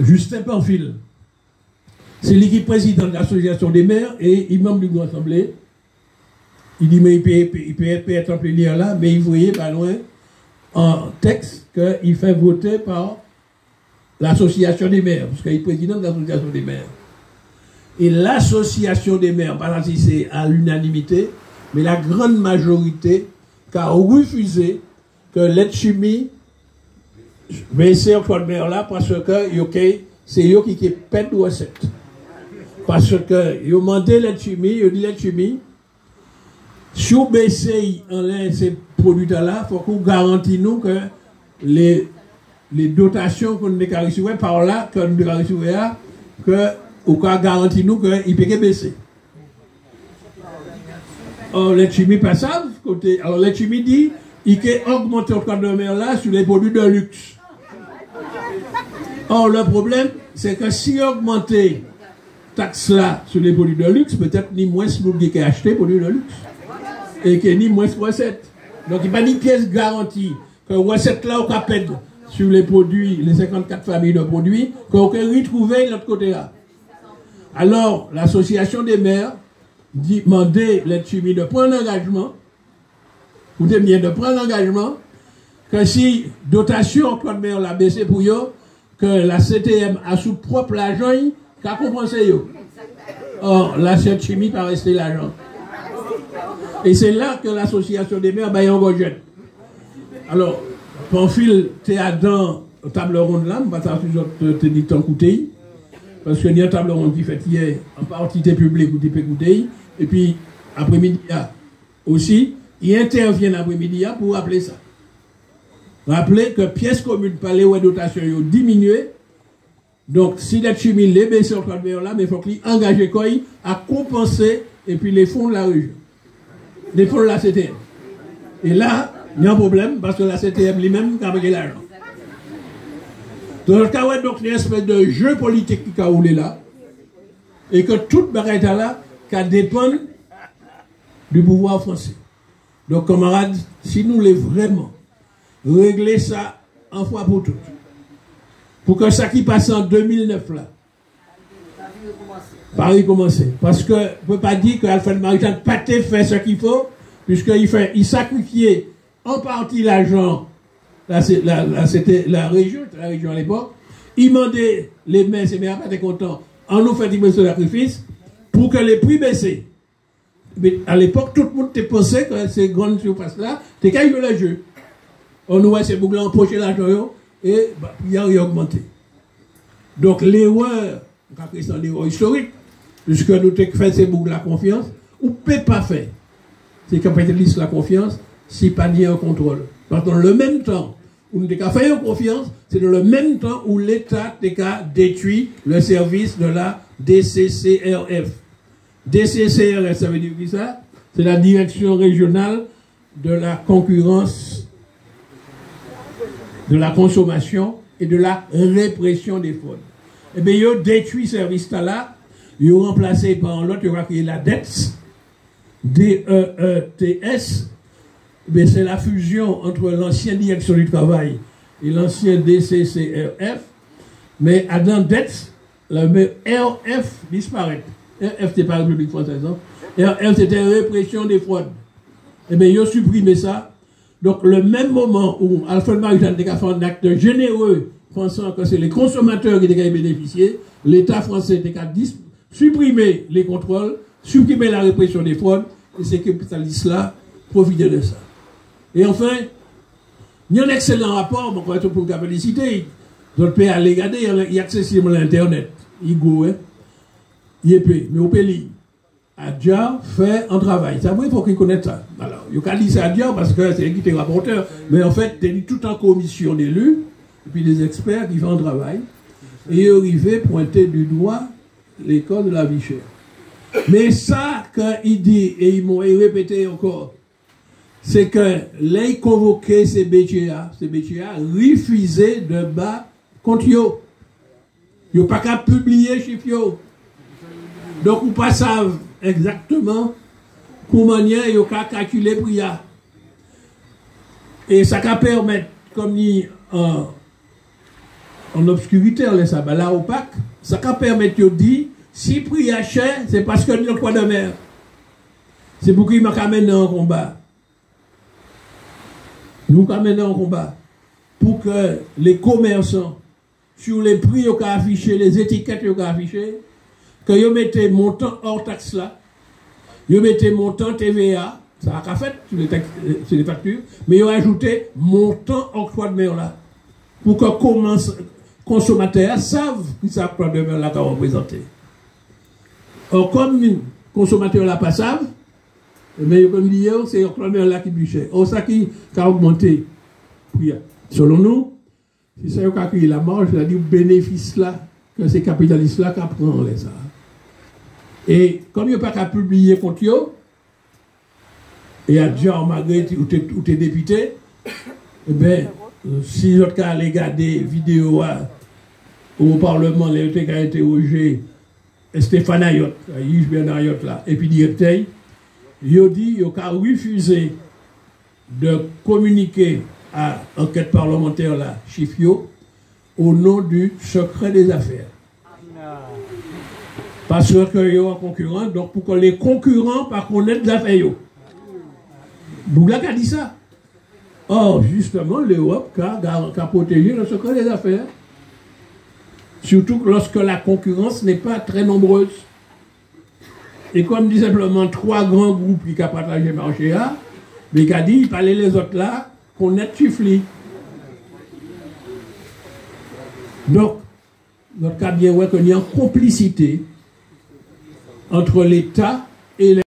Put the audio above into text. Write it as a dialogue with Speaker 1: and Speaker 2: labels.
Speaker 1: Justin Panfil. C'est lui qui président de l'association des maires et il membre du Grand. Il dit, mais il peut, il peut, être appelé là, mais il voyait pas loin en texte qu'il fait voter par l'association des maires, parce qu'il est président de l'association des maires. Et l'association des maires, pas si c'est à l'unanimité, mais la grande majorité a refusé que l'aide chimie baisse encore le maire là parce que c'est eux qui pètent de recette. Parce que ils demandé l'aide chimie, ils dit l'aide chimie, si vous baissez en ces produits-là, il faut qu'on garantisse nous que les, les dotations qu'on a recevoir par là, qu'on a recevoir, que ou qu'on garantit nous qu'ils peuvent baisser. Or, les chimie pas côté. Alors, les chimie dit, il peut augmenter le de mer là sur les produits de luxe. Or, le problème, c'est que si augmenter taxe là sur les produits de luxe, peut-être ni moins nous qui acheter produits de luxe. Et que ni moins recette. Donc, il n'y a pas ni pièce garantie que recette là, au capet sur les produits, les 54 familles de produits, qu'on peut retrouver de l'autre côté là. Alors, l'association des maires demandait les chimiques de prendre l'engagement, vous bien de prendre l'engagement, que si dotation de maire l'a baissé pour eux, que la CTM a sous propre l'argent, qu'a compensé. Or, la chimie pas rester l'argent. Et c'est là que l'association des maires y jeune. Alors, Pamphile, tu es dans table ronde là, je vais te dire ton côté. Parce que y a une table ronde qui fait hier, en partie publique ou écouter. Et puis, après-midi, aussi, il intervient l'après-midi pour rappeler ça. Rappeler que pièces communes par les dotations ont diminué. Donc, si les chimie les baisse sur le là, mais il faut qu'il engage quoi à compenser et puis les fonds de la région. Les fonds de la CTM. Et là, il y a un problème parce que la CTM lui-même a payé l'argent. Donc il y a une espèce de jeu politique qui a roulé là, et que toute barrière là, qui dépend du pouvoir français. Donc, camarades, si nous voulons vraiment régler ça en fois pour toutes, pour que ça qui passe en 2009 là, Paris commencer. Parce que, ne peut pas dire qu'Alfred Maritain pas fait ce qu'il faut, puisqu'il fait, il sacrifiait en partie l'argent, là, c'était la région, la région à l'époque, il demandait les mains, ces maires pas étaient contents, en nous fait ce sacrifice, pour que les prix baissent. Mais à l'époque, tout le monde pensait que ces grandes surfaces-là, c'était qu'à jouer le jeu. On nous voit ces boucles empocher l'argent et bah, il a augmenté. Donc l'erreur, c'est une erreur historique, puisque nous avons fait ces boucles la confiance, ou ne peut pas faire. C'est capitaliste la confiance, si pas ni un contrôle. Parce dans le même temps, où nous avons fait confiance, c'est dans le même temps où l'État a détruit le service de la DCCRF. DCCRF, ça veut dire quoi ça? C'est la direction régionale de la concurrence, de la consommation et de la répression des fraudes. Eh bien, ils ont détruit ce service-là, ils ont remplacé par l'autre, ils ont créé la DETS, D-E-E-T-S, eh c'est la fusion entre l'ancienne direction du travail et l'ancien DCCRF, mais à dans DETS, le RF disparaît. RF, c'est pas la République française. Hein? RF, c'était répression des fraudes. Eh bien, ils ont supprimé ça. Donc, le même moment où Alfred Maritain a fait un acte généreux, pensant que c'est les consommateurs qui étaient bénéficier, l'État français a supprimé les contrôles, supprimé la répression des fraudes, et ces capitalistes-là profitaient de ça. Et enfin, il y a un excellent rapport, bon, pour la féliciter. Le pays à regarder, il y a accessible à l'Internet. Il hein? Est payé. Mais au pays, Adja fait un travail. Ça, il faut qu'il connaisse ça. Alors, il y a dit ça Adja parce que c'est lui qui est rapporteur. Mais en fait, il tout en commission d'élus, et puis des experts qui font un travail. Et ils arrivent pointer du doigt l'école de la vie chère. Mais ça, qu'il dit, et ils m'ont répété encore, c'est que les convoqués ces BTA, ces BTA refusaient de bas contre eux. Ils n'ont pas qu'à publier chiffres. Donc, vous pas savent exactement comment ils ont calculer pour Et ça va permettre, comme dit, euh, en obscurité, ça, ben là opaque, ça peut permettre de dire, si prix à cher, c'est parce que nous quoi de mer. C'est pour qu'il m'a amené en combat. Nous amené en combat. Pour que les commerçants, sur les prix qu'ils affichés, les étiquettes qu'ils affichées, que vous mettez montant hors taxe là, vous mettez montant TVA, ça a fait sur les, sur les factures, mais vous ajoutez montant octroi de mer là, pour que commence, consommateurs savent qui ça octroi de mer là qu'a représenté. Or, comme les consommateurs là pas savent, mais comme dit, c'est octroi de mer là qui cher. Or, ça qui a augmenté. Selon nous, si ça a créé la marge, dit bénéfice là, que ces capitalistes là qui prennent les ça. Et comme il n'y a pas qu'à publier contre eux, et à Jean Marguerite ou tes députés, eh bien, si vous avez regardé des vidéos au Parlement, les ont interrogé Stéphane Ayot, Yves Bernard Ayot là, et puis directeur, il a dit qu'il a refusé de communiquer à l'enquête parlementaire là, Chifio, au nom du secret des affaires. Parce qu'il y a un concurrent, donc pour que les concurrents par connaître les affaires. Bouglac a dit ça. Or, justement, l'Europe a, protégé le secret des affaires. Surtout lorsque la concurrence n'est pas très nombreuse. Et comme dit simplement trois grands groupes qui ont partagé le marché mais qui a dit, il fallait les autres là, qu'on ait chifli. Donc, notre cas bien ouais qu'il y a une complicité entre l'État et les